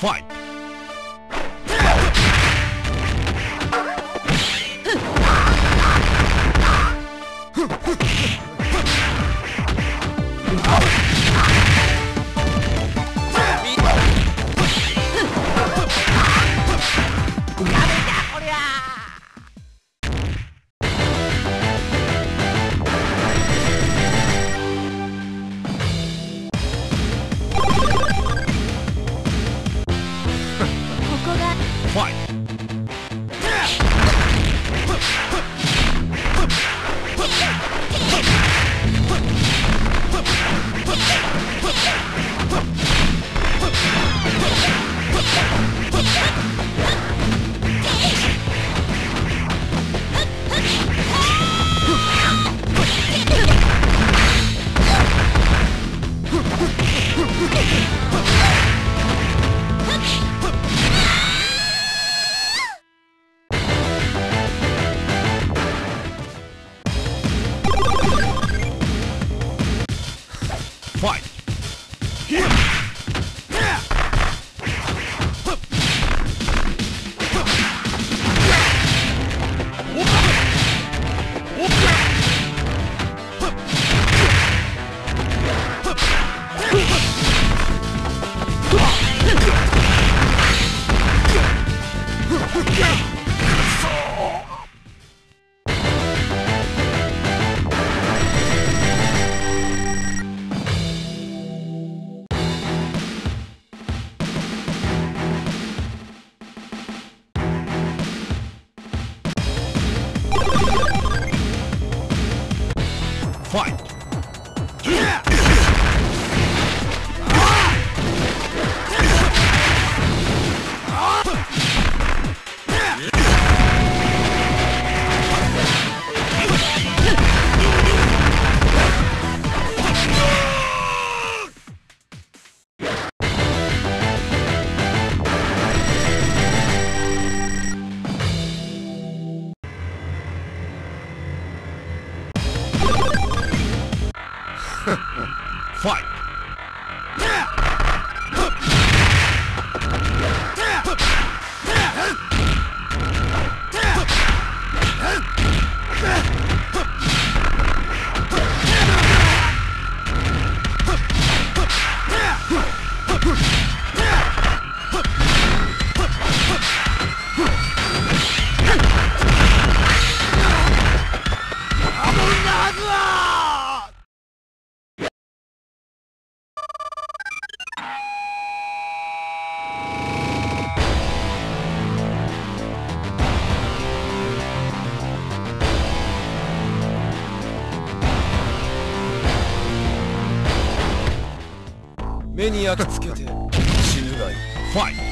Fine. What? Fight! Fight! 目に焼き付けて死ぬがいい。ファイト。